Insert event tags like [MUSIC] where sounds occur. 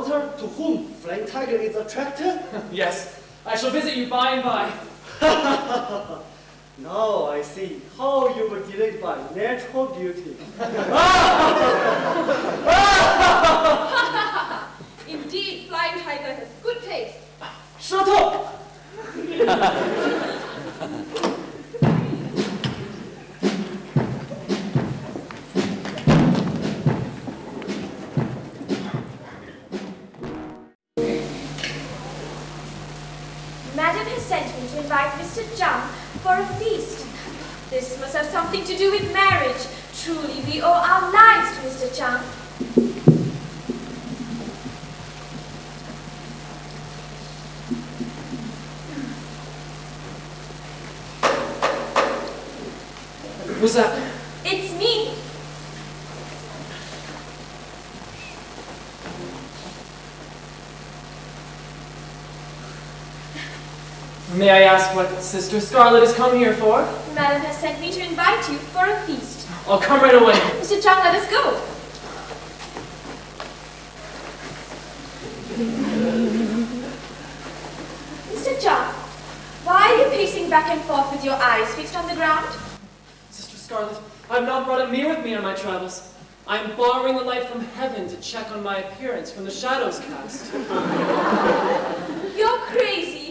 daughter to whom Flying Tiger is attracted? [LAUGHS] Yes, I shall visit you by and by. [LAUGHS] now I see how you were delayed by natural beauty. [LAUGHS] Indeed, Flying Tiger has good taste. Shut up! Madam has sent me to invite Mr. Jung for a feast. This must have something to do with marriage. Truly, we owe our lives to Mr. Chung. Who's that? It's me. May I ask what Sister Scarlet has come here for? Madam has sent me to invite you for a feast. I'll come right away. [LAUGHS] Mr. Chung, let us go. Mr. Chung, why are you pacing back and forth with your eyes fixed on the ground? Sister Scarlet, I've not brought a mirror with me on my travels. I'm borrowing the light from heaven to check on my appearance from the shadows cast. You're crazy.